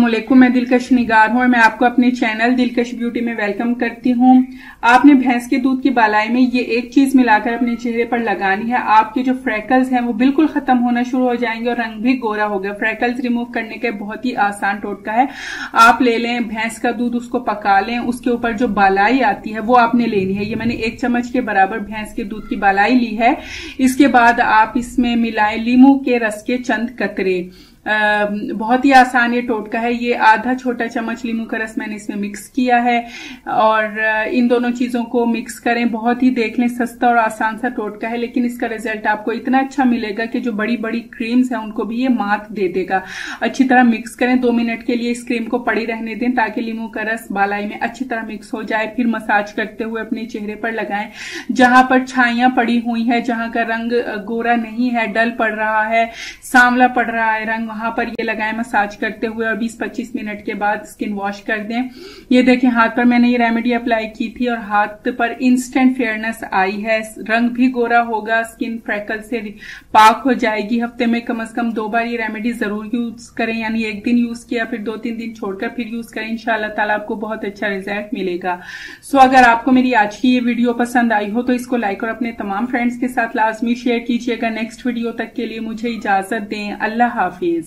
वालेकुम मैं दिलकश निगार हूँ और मैं आपको अपने चैनल दिलकश ब्यूटी में वेलकम करती हूँ। आपने भैंस के दूध की बालाई में ये एक चीज़ मिलाकर अपने चेहरे पर लगानी है। आपके जो फ्रैकल्स हैं वो बिल्कुल खत्म होना शुरू हो जाएँगे और रंग भी गोरा हो गया। फ्रैकल्स रिमूव करने के बहुत ही आसान टोटका है। आप ले लें भैंस का दूध, उसको पका लें, उसके ऊपर जो बालाई आती है वो आपने लेनी है। ये मैंने एक चम्मच के बराबर भैंस के दूध की बालाई ली है। इसके बाद आप इसमें मिलाएँ लीमू के रस के चंद कतरे। बहुत ही आसान ये टोटका है। ये आधा छोटा चम्मच लीमू का रस मैंने इसमें मिक्स किया है और इन दोनों चीज़ों को मिक्स करें। बहुत ही देख लें, सस्ता और आसान सा टोटका है, लेकिन इसका रिज़ल्ट आपको इतना अच्छा मिलेगा कि जो बड़ी बड़ी क्रीम्स हैं, उनको भी ये मात दे देगा। अच्छी तरह मिक्स करें। दो मिनट के लिए इस क्रीम को पड़ी रहने दें ताकि लीमू का रस बालाई में अच्छी तरह मिक्स हो जाए। फिर मसाज करते हुए अपने चेहरे पर लगाएँ। जहाँ पर छाइयाँ पड़ी हुई है, जहाँ का रंग गोरा नहीं है, डल पड़ रहा है, सांवला पड़ रहा है, रंग वहाँ पर ये लगाए मसाज करते हुए और 20-25 मिनट के बाद स्किन वॉश कर दें। ये देखें, हाथ पर मैंने ये रेमेडी अप्लाई की थी और हाथ पर इंस्टेंट फेयरनेस आई है। रंग भी गोरा होगा स्किन फ्रैकल से पाक हो जाएगी। हफ़्ते में कम अज कम दो बार ये रेमेडी ज़रूर यूज़ करें, यानी एक दिन यूज़ किया, फिर दो तीन दिन छोड़कर फिर यूज़ करें। ताला आपको बहुत अच्छा रिज़ल्ट मिलेगा। सो अगर आपको मेरी आज की ये वीडियो पसंद आई हो तो इसको लाइक और अपने तमाम फ्रेंड्स के साथ लाजमी शेयर कीजिएगा। नेक्स्ट वीडियो तक के लिए मुझे इजाज़त दें। अल्लाह हाफिज।